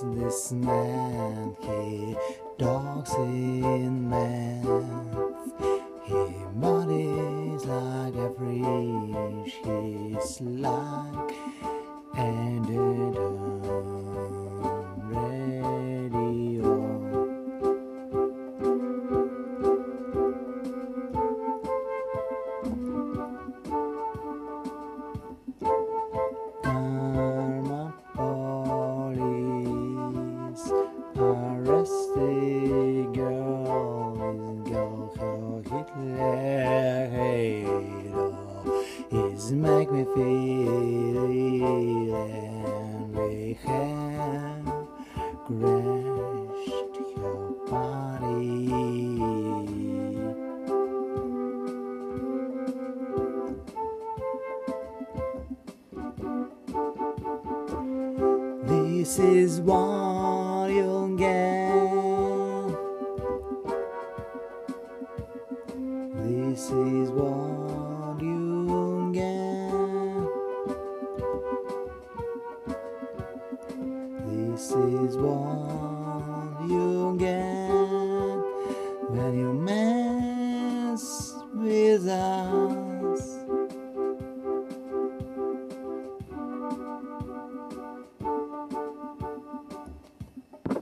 this man, he talks in math. He bodies like a fish, he's like and for is make me feel and we have crashed your body. This is what This is what you'll get. This is what you get when you mess with us.